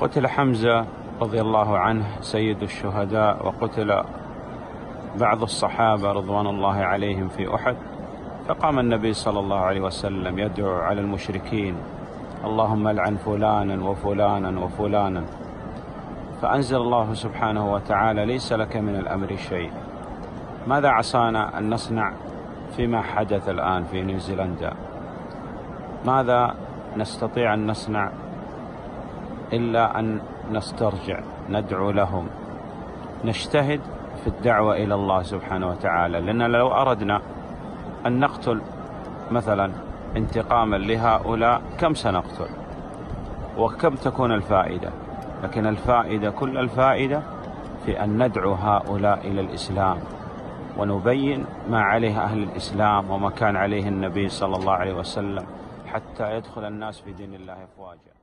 قتل حمزة رضي الله عنه سيد الشهداء وقتل بعض الصحابة رضوان الله عليهم في أحد. فقام النبي صلى الله عليه وسلم يدعو على المشركين اللهم العن فلانا وفلانا وفلانا. فأنزل الله سبحانه وتعالى ليس لك من الأمر شيء. ماذا عسانا أن نصنع فيما حدث الآن في نيوزيلندا؟ ماذا نستطيع أن نصنع إلا أن نسترجع ندعو لهم. نجتهد في الدعوة إلى الله سبحانه وتعالى. لأن لو أردنا أن نقتل مثلا انتقاما لهؤلاء كم سنقتل؟ وكم تكون الفائدة؟ لكن الفائدة كل الفائدة في أن ندعو هؤلاء إلى الإسلام. ونبين ما عليه أهل الإسلام وما كان عليه النبي صلى الله عليه وسلم حتى يدخل الناس في دين الله أفواجا.